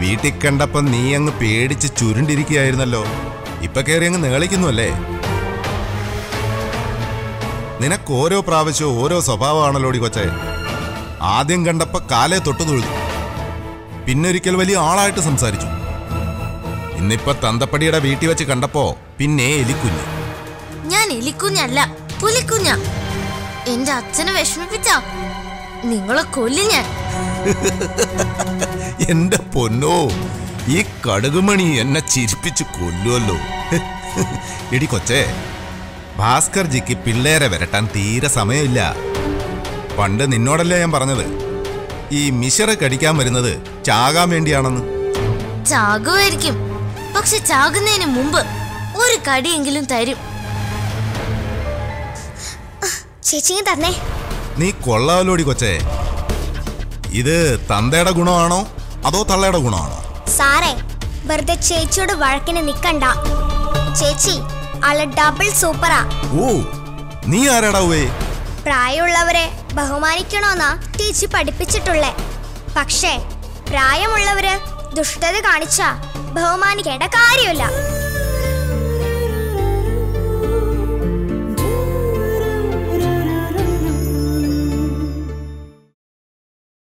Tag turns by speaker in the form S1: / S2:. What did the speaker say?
S1: വീട്ടിൽ കണ്ടപ്പം നീ അങ്ങ് പേടിച്ച് ചുരുണ്ടിരിക്കുകയായിരുന്നല്ലോ. ഇപ്പൊ കയറി അങ്ങ് നേളിക്കുന്നു അല്ലേ നിനക്ക് ഓരോ പ്രാവശ്യവും ഓരോ സ്വഭാവമാണല്ലോടി കൊച്ചെ. ആദ്യം കണ്ടപ്പോ കാലെ തൊട്ടു തൊഴുതു പിന്നൊരിക്കൽ വലിയ ആളായിട്ട് സംസാരിച്ചു. ഇന്നിപ്പോ തന്തപ്പടിയുടെ വീട്ടിൽ വെച്ച് കണ്ടപ്പോ പിന്നെ എലിക്കുഞ്ഞ്.
S2: ഞാൻ എലിക്കുഞ്ഞല്ല പുലിക്കുഞ്ഞ. എന്റെ അച്ഛനെ വിഷമിപ്പിച്ച? നിങ്ങളെ കൊല്ലി ഞാൻ.
S1: എന്റെ പൊന്നോ ഈ കടുകുമണി എന്നെ ചിരിപ്പിച്ച് കൊല്ലുമല്ലോ എടി കൊച്ചേ ഭാസ്കർജിക്ക് പിള്ളേരെ വരട്ടാൻ തീരെ സമയമില്ല. പണ്ട് നിന്നോടല്ലേ ഞാൻ പറഞ്ഞത്? ഈ മിശറ കടിക്കാൻ വരുന്നത് ചാകാൻ വേണ്ടിയാണെന്ന്.
S2: ചാകുമായിരിക്കും. പക്ഷെ ചാകുന്നതിന് മുമ്പ് ഒരു കടിയെങ്കിലും തരും.
S3: ചേച്ചി തന്നെ.
S1: നീ കൊള്ളാവലോടി കൊച്ചേ. ഇത് തന്തയുടെ ഗുണമാണോ അതോ തള്ളയുടെ ഗുണമാണോ?
S3: സാറേ വെറുതെ ചേച്ചിയോട് വഴക്കിന് നിക്കണ്ട. ചേച്ചി ആൾ ഡബിൾ സൂപ്പറാ.
S1: ഓ നീ ആരാടാവേ
S3: പ്രായമുള്ളവരെ ബഹുമാനിക്കണോന്നാ ചേച്ചി പഠിപ്പിച്ചിട്ടുള്ളേ. പക്ഷേ പ്രായമുള്ളവര് ദുഷ്ടത കാണിച്ചാ ബഹുമാനിക്കേണ്ട കാര്യമില്ല.